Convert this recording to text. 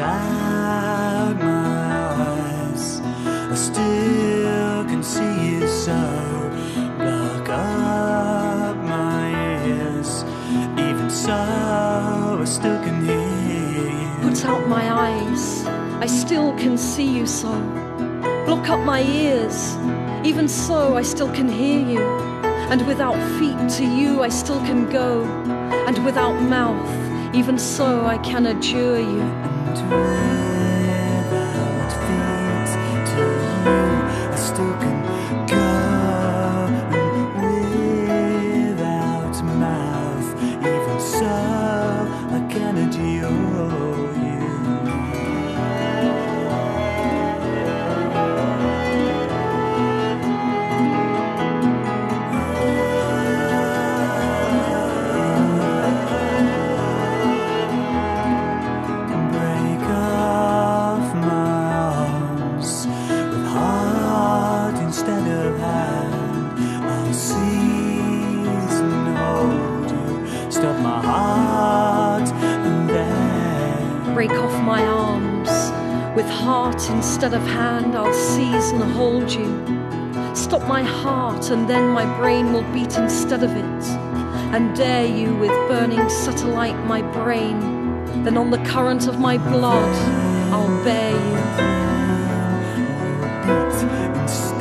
out my eyes, I still can see you so. Block up my ears, even so, I still can hear you. Put out my eyes, I still can see you so. Block up my ears, even so, I still can hear you. And without feet to you, I still can go. And without mouth, even so, I can adjure you. Without hand. I'll seize and hold you, stop my heart and then Break off my arms. With heart instead of hand, I'll seize and hold you. Stop my heart, and then my brain will beat instead of it. And dare you with burning satellite my brain. Then on the current of my blood, I'll bear you. beat instead